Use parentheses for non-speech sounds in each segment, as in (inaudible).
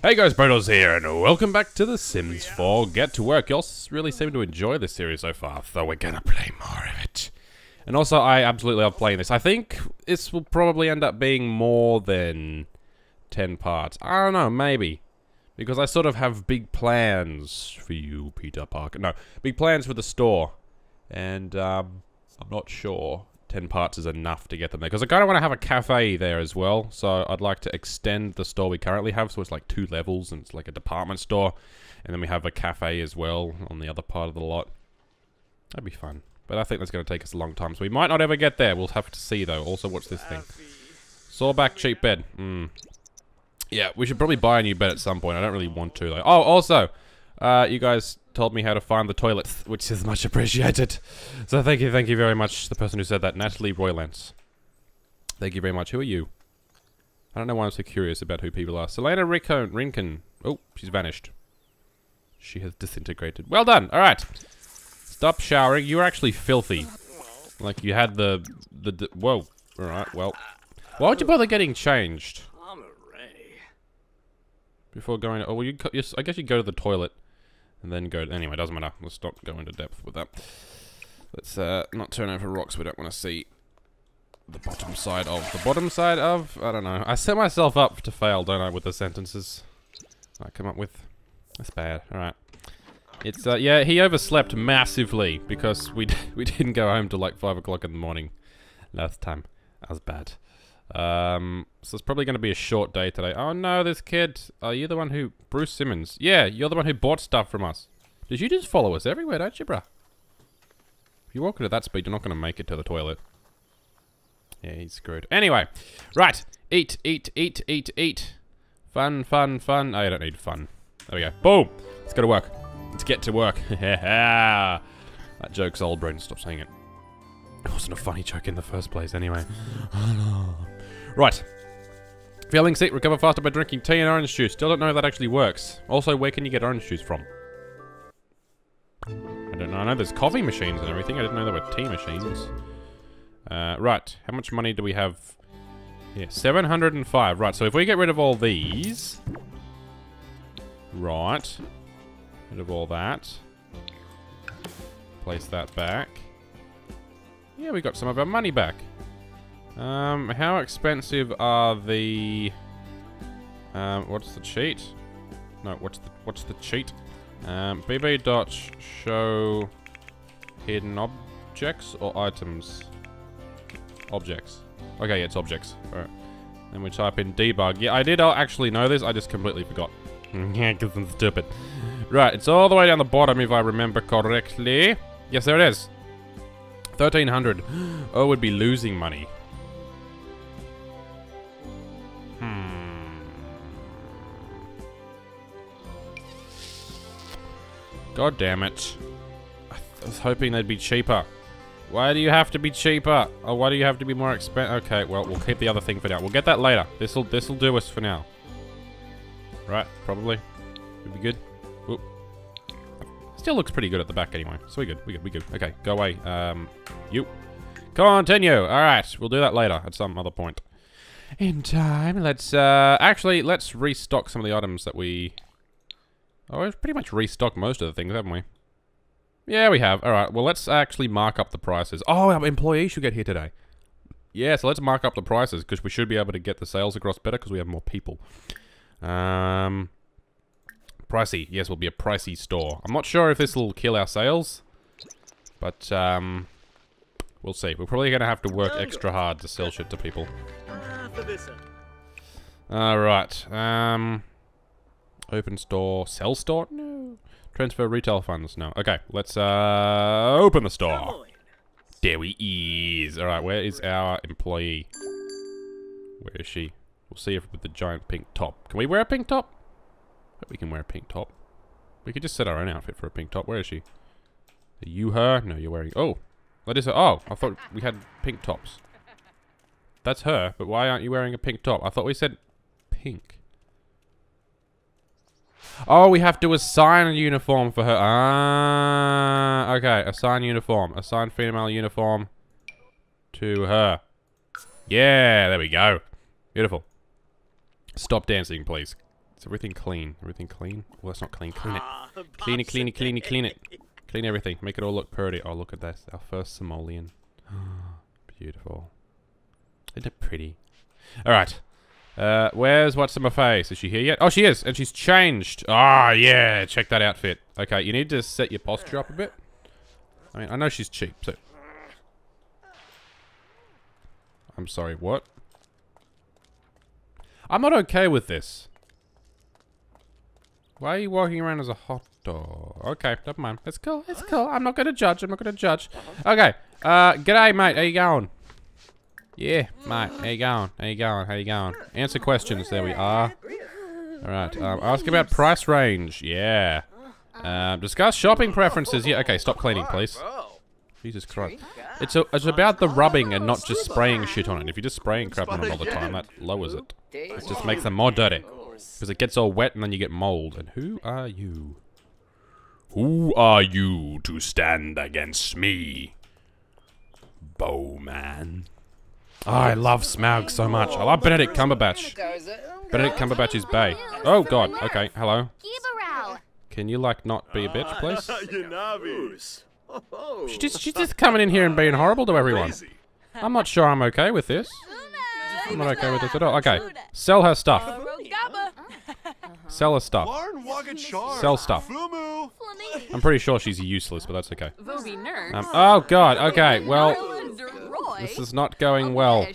Hey guys, Braydoz here, and welcome back to The Sims 4 Get to Work. Y'all really seem to enjoy this series so far, so we're gonna play more of it. And also, I absolutely love playing this. I think this will probably end up being more than 10 parts. I don't know, maybe. Because I sort of have big plans for you, Peter Parker. No, big plans for the store. And, um, I'm not sure 10 parts is enough to get them there. Because I kind of want to have a cafe there as well. So I'd like to extend the store we currently have. So it's like two levels and it's like a department store. And then we have a cafe as well on the other part of the lot. That'd be fun. But I think that's going to take us a long time. So we might not ever get there. We'll have to see though. Also, what's this thing? Sawback cheap bed. Hmm. Yeah, we should probably buy a new bed at some point. I don't really want to though. Oh, also, uh, you guys told me how to find the toilets, which is much appreciated. So thank you, thank you very much, the person who said that, Natalie Roylance. Thank you very much. Who are you? I don't know why I'm so curious about who people are. Selena Rincon. Rincon. Oh, she's vanished. She has disintegrated. Well done. All right. Stop showering. You're actually filthy. Like you had the the. the whoa. All right. Well, why would you bother getting changed before going? Oh, well, you. Yes, I guess you go to the toilet and then go. Anyway, doesn't matter. Let's not go into depth with that. Let's uh, not turn over rocks. We don't want to see the bottom side of the bottom side of. I don't know. I set myself up to fail, don't I, with the sentences I come up with. That's bad. All right. It's uh, yeah. He overslept massively because we (laughs) we didn't go home till like five o'clock in the morning last time. That was bad. Um, so it's probably going to be a short day today. Oh no, this kid. Are you the one who Bruce Simmons? Yeah, you're the one who bought stuff from us. Did you just follow us everywhere, don't you, bruh? If you're walking at that speed, you're not going to make it to the toilet. Yeah, he's screwed. Anyway, right. Eat, eat, eat, eat, eat. Fun, fun, fun. Oh, you don't need fun. There we go. Boom. Let's go to work. Let's get to work. (laughs) that joke's old, Braden. Stop saying it. It wasn't a funny joke in the first place, anyway. (laughs) right. Feeling sick, recover faster by drinking tea and orange juice. Still don't know if that actually works. Also, where can you get orange juice from? I don't know. I know there's coffee machines and everything. I didn't know there were tea machines. Uh, right. How much money do we have? Yeah, 705. Right, so if we get rid of all these... Right. Rid of all that. Place that back. Yeah, we got some of our money back. Um, how expensive are the... Um, what's the cheat? No, what's the what's the cheat? Um, bb dot show hidden objects or items? Objects. Okay, yeah, it's objects. Alright. Then we type in debug. Yeah, I did actually know this. I just completely forgot. (laughs) yeah, because I'm stupid. Right, it's all the way down the bottom if I remember correctly. Yes, there it is. 1300. (gasps) Oh, we'd be losing money. God damn it. I, was hoping they'd be cheaper. Why do you have to be cheaper? Or why do you have to be more expensive? Okay, well, we'll keep the other thing for now. We'll get that later. This'll this'll do us for now. Right, probably. Would be good. Oop. Still looks pretty good at the back anyway. So we good, we good, we good. Okay, go away. Um, you. Continue. All right, we'll do that later at some other point. In time, let's, uh, actually, let's restock some of the items that we... Oh, we've pretty much restocked most of the things, haven't we? Yeah, we have. All right, well, let's actually mark up the prices. Oh, our employee should get here today. Yeah, so let's mark up the prices because we should be able to get the sales across better because we have more people. Um, pricey. Yes, will be a pricey store. I'm not sure if this will kill our sales, but um, we'll see. We're probably gonna have to work extra hard to sell shit to people. Ah. All right. Um, open store, sell store. No. Transfer retail funds. No. Okay. Let's uh open the store. There he is. All right. Where is our employee? Where is she? We'll see if with the giant pink top. Can we wear a pink top? We can wear a pink top. We could just set our own outfit for a pink top. Where is she? Are you her? No, you're wearing. Oh, that is her. Oh, I thought we had pink tops. That's her, but why aren't you wearing a pink top? I thought we said pink. Oh, we have to assign a uniform for her. Ah, okay. Assign uniform. Assign female uniform to her. Yeah, there we go. Beautiful. Stop dancing, please. Is everything clean? Everything clean? Well, that's not clean. Clean it. Ah, Clean it, clean it, clean it, clean it. Clean everything. Make it all look pretty. Oh, look at this. Our first simoleon. (gasps) Beautiful. Isn't it pretty? Alright. Uh, where's what's in my face? Is she here yet? Oh, she is, and she's changed. Ah, yeah. Check that outfit. Okay, you need to set your posture up a bit. I mean, I know she's cheap, so. I'm sorry, what? I'm not okay with this. Why are you walking around as a hot dog? Okay, never mind. It's cool. It's cool. I'm not gonna judge. I'm not gonna judge. Okay. Uh, g'day, mate. How you going? Yeah, mate. How you going? How you going? How you going? Answer questions. There we are. All right. Um, ask about price range. Yeah. Um, discuss shopping preferences. Yeah. Okay. Stop cleaning, please. Jesus Christ. It's a, it's about the rubbing and not just spraying shit on it. If you're just spraying crap on it all the time, that lowers it. It just makes them more dirty. Because it gets all wet and then you get mold. And who are you? Who are you to stand against me? Bowman. Oh, I love Smaug so much. I love Benedict Cumberbatch. Benedict Cumberbatch is Bay. Oh, God. Okay, hello. Can you, like, not be a bitch, please? (laughs) Yanabis. She's just, she's just coming in here and being horrible to everyone. I'm not sure I'm okay with this. I'm not okay with this at all. Okay, sell her stuff. Sell her stuff. Sell stuff. I'm pretty sure she's useless, but that's okay. Um, oh god, okay, well, this is not going well.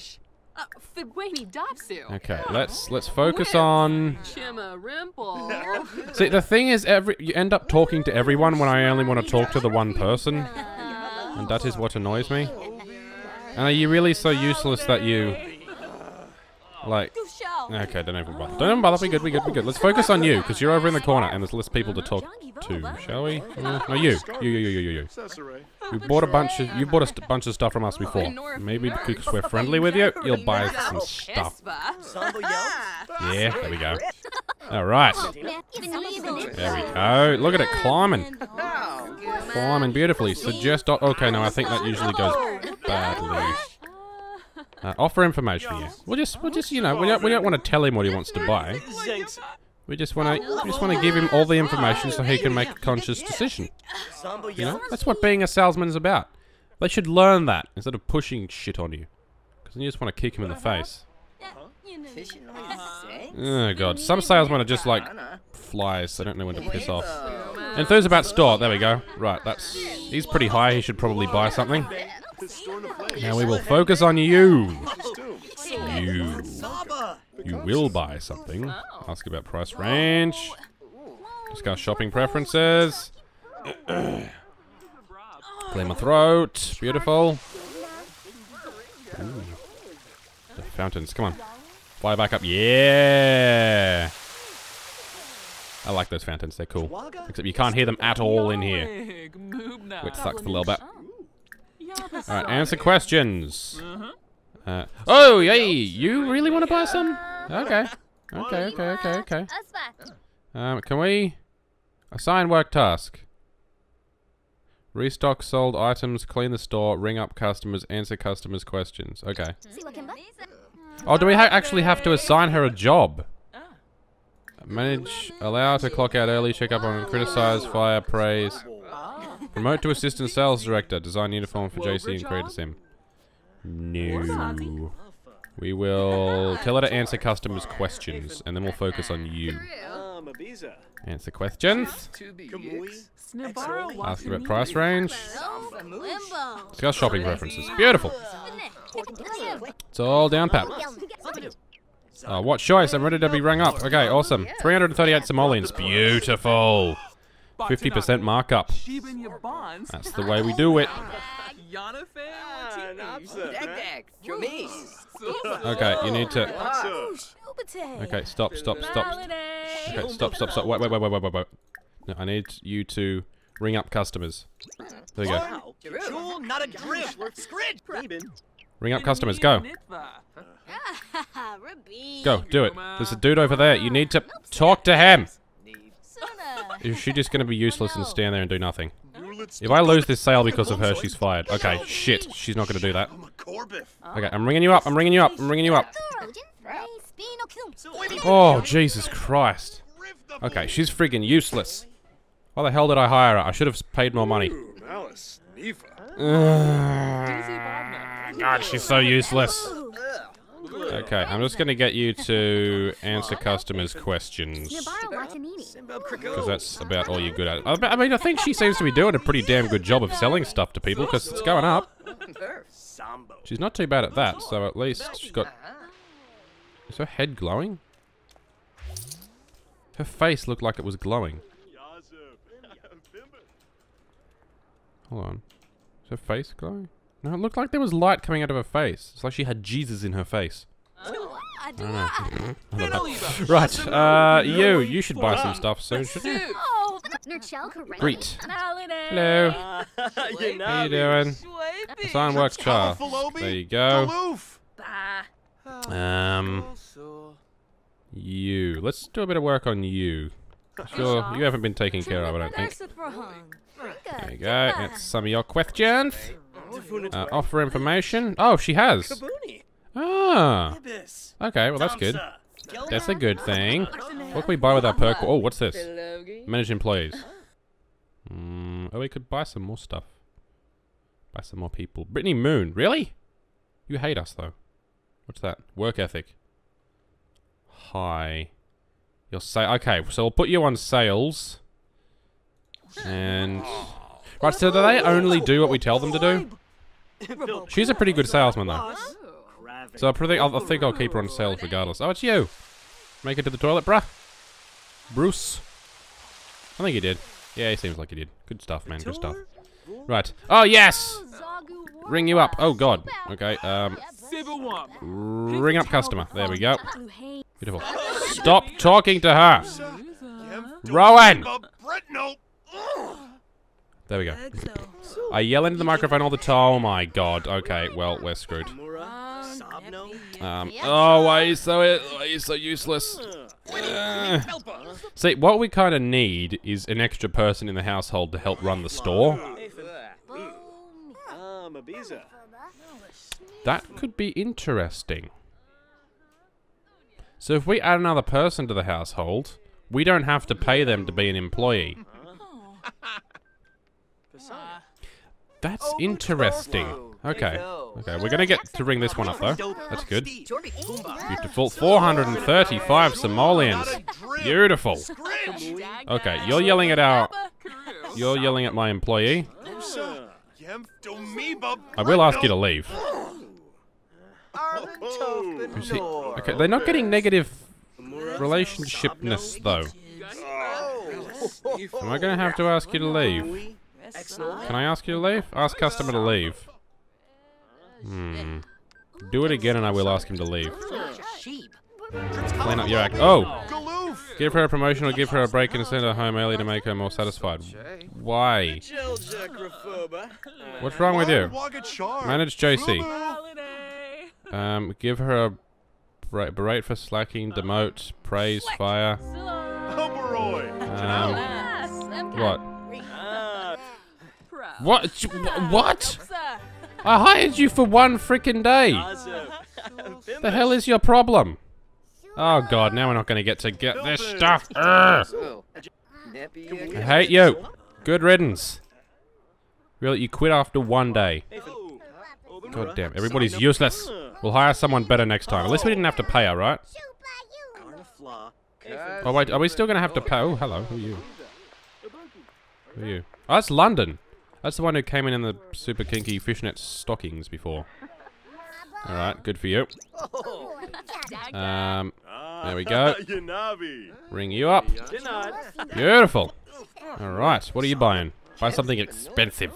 Uh, Fibweni Dopsu. Okay, let's let's focus on. (laughs) See, the thing is, every you end up talking to everyone when I only want to talk to the one person, and that is what annoys me. (laughs) And are you really so useless that you, like? Okay, don't even bother. Don't even bother. We good. We good. We good. Let's focus on you because you're over in the corner and there's less people to talk to. Shall we? Uh, no, you. You. You. You. You. You. You. Cesare. You bought a bunch of. You bought a st- bunch of stuff from us before. Maybe because we're friendly with you, you'll buy some stuff. Sambo yelps. Yeah. There we go. All right. There we go. Look at it climbing. Climbing beautifully. Suggest. dot- Okay, no, I think that usually goes badly. Uh, offer information here. We'll just, we'll just, you know, we don't, we don't want to tell him what he wants to buy. We just want to, we just want to give him all the information so he can make a conscious decision. You know, that's what being a salesman is about. They should learn that instead of pushing shit on you, because then you just want to kick him in the face. Oh god, some salesmen are just like flies. They don't know when to piss off. and Enthuse about store. There we go. Right, that's he's pretty high. He should probably buy something. Now we will focus on you. You. You will buy something. Ask about price range. Discuss shopping preferences. Clear my throat. Beautiful. Ooh. The fountains. Come on. Fly back up. Yeah. I like those fountains. They're cool. Except you can't hear them at all in here. Which sucks a little bit. Alright, answer questions. Uh, oh, yay! You really want to buy some? Okay. Okay, okay, okay, okay. Um, can we assign work task? Restock sold items, clean the store, ring up customers, answer customers' questions. Okay. Oh, do we ha actually have to assign her a job? Manage, allow her to clock out early, check up on, criticize, fire, praise. Promote to assistant sales director, design uniform for JC and create a sim. No. We will (laughs) tell her to answer customers' questions, and then we'll focus on you. Ah, Answer questions. Ask about price range. Discuss shopping preferences. Beautiful. It's all down pat. Uh, what choice? I'm ready to be rung up. Okay, awesome. 338 simoleons. Beautiful. 50% markup. That's the way we do it. Okay, you need to... Napsa. Okay, stop, stop, stop. Okay, stop, stop, stop. Wait, wait, wait, wait, wait, wait, wait. No, I need you to ring up customers. There you go. Jewel, not a drift. Scrid. Rabin. Ring up customers. Go. Go. Do it. There's a dude over there. You need to talk to him. (laughs) Is she just going to be useless and oh, stand there and do nothing? If I lose this sale because of her, she's fired. Okay, shit. She's not going to do that. I'm. Okay, I'm ringing you up. I'm ringing you up. I'm ringing you up. Oh, Jesus Christ. Okay, she's friggin' useless. Why the hell did I hire her? I should have paid more money. Malice, Neva. (sighs) Ah, God, she's so useless. Okay, I'm just gonna get you to answer customers' questions. Because that's about all you're good at. I I mean, I think she seems to be doing a pretty damn good job of selling stuff to people because it's going up. She's not too bad at that, so at least she's got... Is her head glowing? Her face looked like it was glowing. Hold on. Is her face glowing? No, it looked like there was light coming out of her face. It's like she had Jesus in her face. I don't know. I don't know. Right, uh, you, you should buy some stuff soon, shouldn't you? Greet. Hello. (laughs) How you doing? Sign works char. There you go. Um, you. Let's do a bit of work on you. Sure, you haven't been taken care of, I don't think. There you go. That's some of your questions. Uh, offer information. Oh, she has. Kabooni. Ah. Okay, well that's good. That's a good thing. What can we buy with our perk? Oh, what's this? Manage employees. Mm, oh, we could buy some more stuff. Buy some more people. Brittany Moon, really? You hate us though. What's that? Work ethic. High. Your say. Okay, so we'll put you on sales. And right, so do they only do what we tell them to do? She's a pretty good salesman though. Gravity. So I think I'll, I think I'll keep her on sales regardless. Oh, it's you. Make it to the toilet, bruh. Bruce. I think he did. Yeah, he seems like he did. Good stuff, man. Good stuff. Right. Oh yes. Ring you up. Oh god. Okay. Um. Ring up customer. There we go. Beautiful. Stop talking to her. Rowan. There we go. I yell into the microphone all the time. Oh my god. Okay. Well, we're screwed. Mura. Sabno. Um. Oh, why are you so why are you so useless? Uh, see, what we kind of need is an extra person in the household to help run the store. Ah, That could be interesting. So if we add another person to the household, we don't have to pay them to be an employee. (laughs) That's interesting. Okay. Okay, we're gonna get to ring this one up though. That's good. Beautiful. 435 simoleons. Beautiful. Okay, you're yelling at our... You're yelling at my employee. I will ask you to leave. You see- Okay, they're not getting negative relationshipness though. Am I gonna have to ask you to leave? Can I ask you to leave? Ask customer to leave. Hmm. Do it again and I will ask him to leave. Clean up your act. Oh! Give her a promotion or give her a break and send her home early to make her more satisfied. Why? What's wrong with you? Manage JC. Um, give her a bra- berate for slacking, demote, praise, fire. Um, what? What? What? I hired you for one freaking day. The hell is your problem? Oh god, now we're not going to get to get this stuff. Urgh. I hate you. Good riddance. Really, you quit after one day. God damn, everybody's useless. We'll hire someone better next time. At least we didn't have to pay her, right? Oh wait, are we still going to have to pay? Oh, hello. Who are you? Who are you? Oh, that's London. That's the one who came in in the super kinky fishnet stockings before. (laughs) All right, good for you. (laughs) Um, there we go. (laughs) Ring you up. Beautiful. All right, what are you buying? Buy something expensive.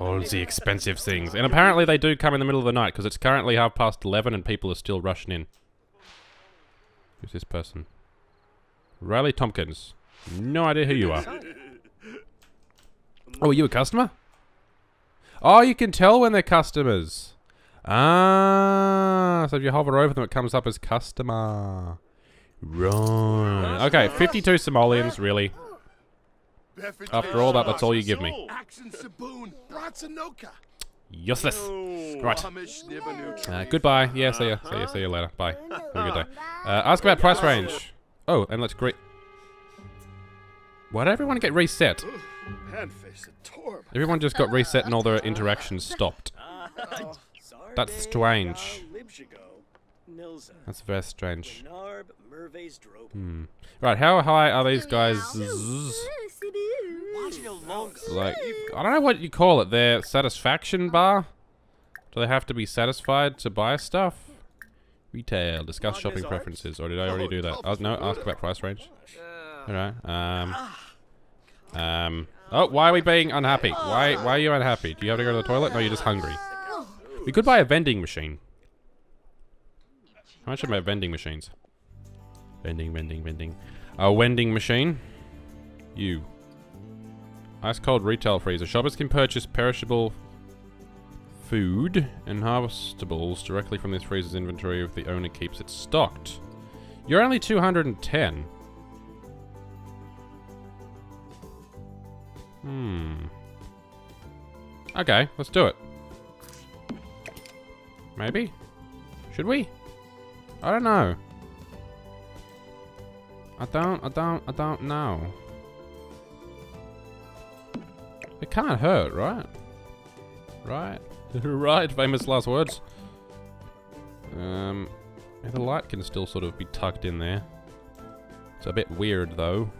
All the expensive things. And apparently they do come in the middle of the night because it's currently half past 11 and people are still rushing in. Who's this person? Riley Tompkins. No idea who you are. Oh, are you a customer? Oh, you can tell when they're customers. Ah, so if you hover over them, it comes up as customer. Right. Okay, 52 simoleons, really. After all that, that's all you give me. Useless. Right. Uh, goodbye. Yeah, see ya. See ya. See you later. Bye. Have a good day. Uh, ask about price range. Oh, and let's great. Why did everyone get reset? Handface a torb. Everyone just got reset and all their interactions stopped. That's strange. That's very strange. Narb Merve's Drobe. Hmm. Right, how high are these guys? Watching a longer. Like, I don't know what you call it. Their satisfaction bar? Do they have to be satisfied to buy stuff? Retail. Discuss shopping preferences. Or did I already do that? Oh, no, ask about price range. Alright. Um. Um. Oh, why are we being unhappy? Why Why are you unhappy? Do you have to go to the toilet? No, you're just hungry. We could buy a vending machine. How much my vending machines? Vending, vending, vending. A vending machine. You. Ice cold retail freezer. Shoppers can purchase perishable food and harvestables directly from this freezer's inventory if the owner keeps it stocked. You're only 210. Hmm. Okay, let's do it. Maybe? Should we? I don't know. I don't, I don't, I don't know. It can't hurt, right? Right? (laughs) right, famous last words. Um, the light can still sort of be tucked in there. It's a bit weird, though.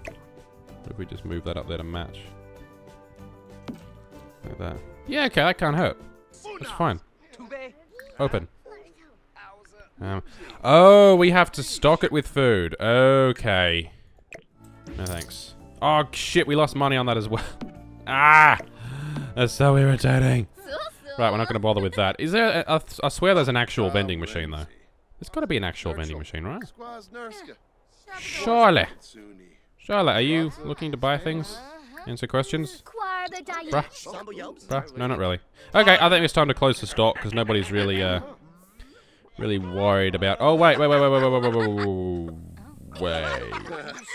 If we just move that up there to match? Like that. Yeah, okay, that can't hurt. That's fine. Open. Um, oh, we have to stock it with food. Okay. No thanks. Oh, shit, we lost money on that as well. (laughs) ah! That's so irritating. Right, we're not going to bother with that. Is there... A, a, I swear there's an actual vending machine, though. There's got to be an actual vending machine, right? Surely. Charlotte, are you looking to buy things? Answer questions? Bruh. Bruh? No, not really. Okay, I think it's time to close the stock, because nobody's really, uh... Really worried about... Oh, wait, wait, wait, wait, wait, wait, wait, wait, wait,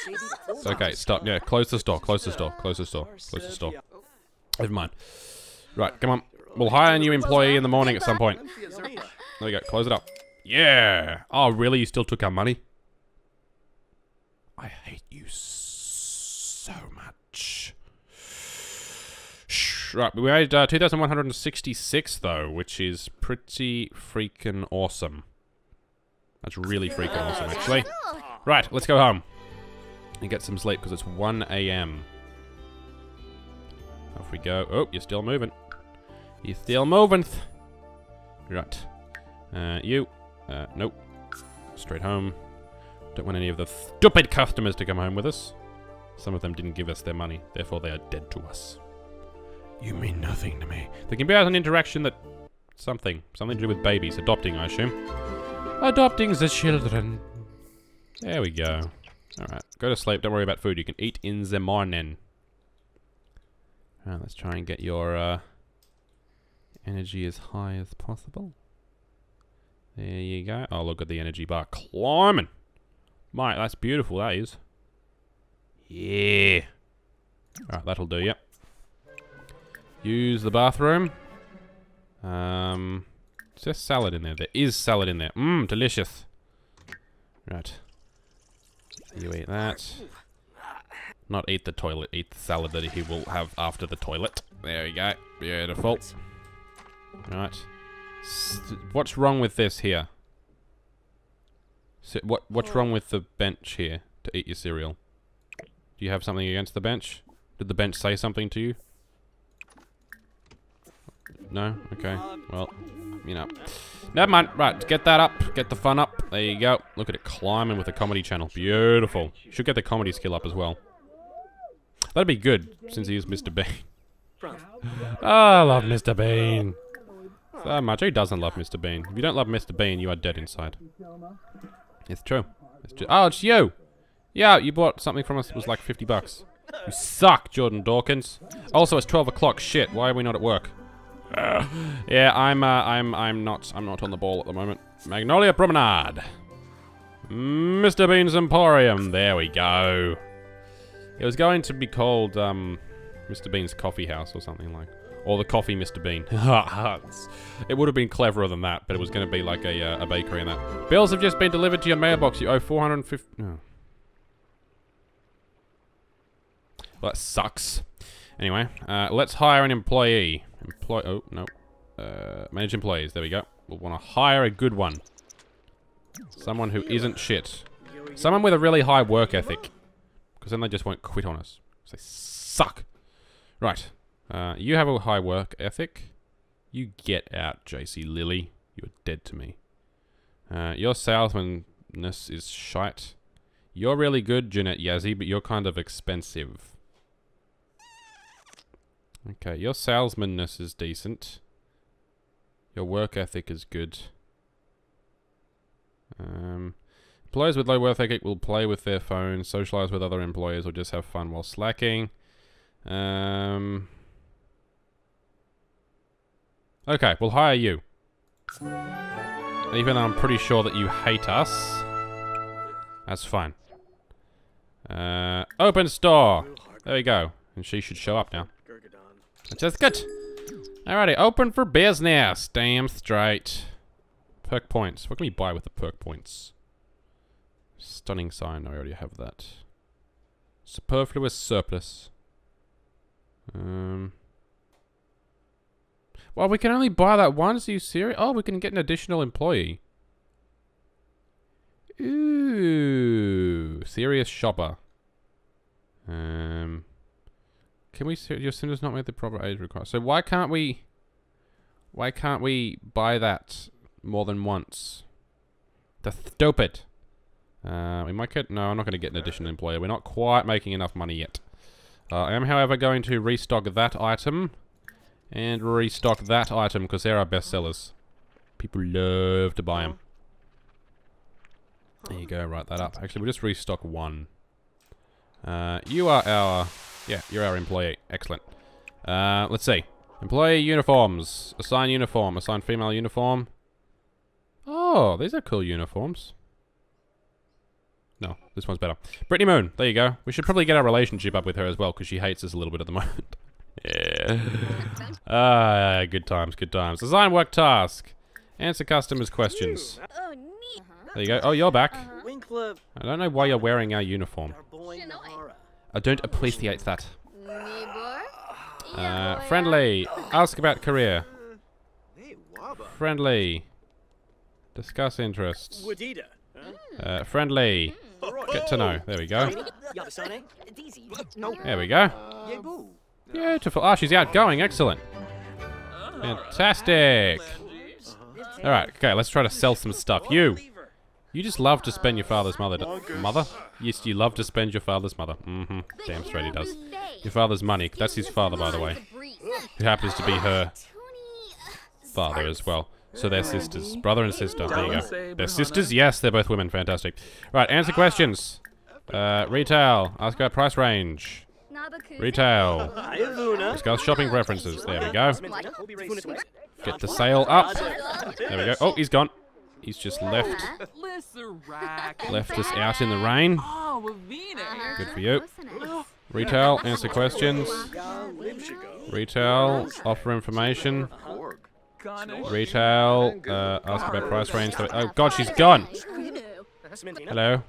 wait. Okay, stop. Yeah, close the store, close the store, close the store, close the store. Never mind. Right, come on. We'll hire a new employee in the morning at some point. There we go, close it up. Yeah! Oh, really? You still took our money? I hate you so much. Shh, Right, we made uh, 2,166 though, which is pretty freaking awesome. That's really freaking awesome, actually. Right, let's go home and get some sleep because it's 1 a.m. Off we go. Oh, you're still moving. You're still moving. Right. Uh, you. Uh, nope. Straight home. Don't want any of the stupid customers to come home with us. Some of them didn't give us their money, therefore they are dead to us. You mean nothing to me. There can be an interaction that... Something. Something to do with babies. Adopting, I assume. Adopting the children. There we go. Alright. Go to sleep. Don't worry about food. You can eat in the morning. Alright, let's try and get your, uh... Energy as high as possible. There you go. Oh, look at the energy bar climbing. Mate, that's beautiful, that is. Yeah. Alright, that'll do, yep. Use the bathroom. Um, is there salad in there? There is salad in there. Mmm, delicious. Right. You eat that. Not eat the toilet, eat the salad that he will have after the toilet. There you go. Beautiful. Right. What's wrong with this here? So, what What's wrong with the bench here to eat your cereal? Do you have something against the bench? Did the bench say something to you? No? Okay. Well, you know. Never mind. Right, get that up. Get the fun up. There you go. Look at it climbing with the comedy channel. Beautiful. Should get the comedy skill up as well. That'd be good, since he is Mr. Bean. oh, (laughs) I love Mr. Bean. So much. Who doesn't love Mr. Bean? If you don't love Mr. Bean, you are dead inside. It's true. It's true. Oh, it's you! Yeah, you bought something from us that was like 50 bucks. You suck, Jordan Dawkins. Also, it's 12 o'clock. Shit, why are we not at work? (laughs) Yeah, I'm, uh, I'm, I'm not, I'm not on the ball at the moment. Magnolia Promenade. Mr. Bean's Emporium. There we go. It was going to be called, um, Mr. Bean's Coffee House or something like. Or the coffee Mr. Bean. (laughs) It would have been cleverer than that, but it was going to be like a, uh, a bakery and that. Bills have just been delivered to your mailbox. You owe 450... Oh. Well, that sucks. Anyway, uh, let's hire an employee. Employ... Oh, no. Uh, manage employees. There we go. We'll want to hire a good one. Someone who isn't shit. Someone with a really high work ethic. Because then they just won't quit on us. they suck. Right. Uh, you have a high work ethic. You get out, JC Lilly. You're dead to me. Uh, your salesmanness is shite. You're really good, Jeanette Yazzie, but you're kind of expensive. Okay, your salesmanness is decent. Your work ethic is good. Um, with low work ethic will play with their phones, socialize with other employees, or just have fun while slacking. Um, okay, we'll hire you. Even though I'm pretty sure that you hate us. That's fine. Uh, open store. There we go. And she should show up now. Which is good. Alrighty, open for business. Damn straight. Perk points. What can we buy with the perk points? Stunning sign. I already have that. Superfluous surplus. Um. Well, we can only buy that once. Are you serious? Oh, we can get an additional employee. Ooh, serious shopper. Um. Can we your does not meet the proper age requirement? So why can't we why can't we buy that more than once? The stupid. Uh, we might get no, I'm not going to get an additional employer. We're not quite making enough money yet. Uh, I am, however, going to restock that item and restock that item because they're our best sellers. People love to buy them. There you go, write that up. Actually, we'll just restock one. Uh, you are our... Yeah, you're our employee. Excellent. Uh, let's see. Employee uniforms. Assign uniform. Assign female uniform. Oh, these are cool uniforms. No, this one's better. Brittany Moon. There you go. We should probably get our relationship up with her as well because she hates us a little bit at the (laughs) moment. yeah. Ah, good times, good times. Design work task. Answer customers' questions. Oh. There you go. Oh, you're back. Winkler I don't know why you're wearing our uniform. Darboy Nahara. I don't appreciate that. Uh, friendly. Ask about career. Friendly. Discuss interests. Uh, friendly. Get to know. There we go. There we go. Beautiful. Ah, she's outgoing. Excellent. Fantastic. Alright, okay, let's try to sell some stuff. You. You just love to spend your father's mother. Mother? Yes, you love to spend your father's mother. Mm-hmm. Damn straight he does. Your father's money. That's his father, by the way. Who happens to be her father as well. So they're sisters. Brother and sister. There you go. They're sisters? Yes, they're both women. Fantastic. Right, answer questions. Uh, retail. Ask about price range. Retail. Ayavuna. Discuss shopping preferences. There we go. Go. Get the sale up. There we go. Oh, he's gone. He's just left left us out in the rain. Oh, Wavine. Good for you. (gasps) Retail. Answer questions. Retail. Offer information. Retail. Uh, ask about price range. Oh God, she's gone. Hello.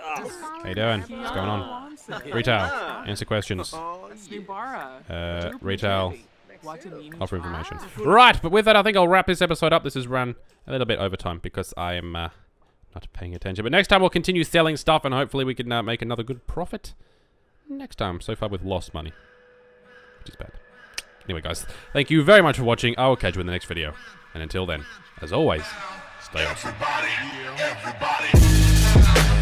How you doing? What's going on? Retail. Answer questions. Uh, retail. Watanini. Offer information. Right, but with that, I think I'll wrap this episode up. This has run a little bit over time because I am uh, not paying attention. But next time we'll continue selling stuff and hopefully we can uh, make another good profit. Next time. So far we've lost money. Which is bad. Anyway, guys, thank you very much for watching. I will catch you in the next video. And until then, as always, stay awesome. Everybody, everybody.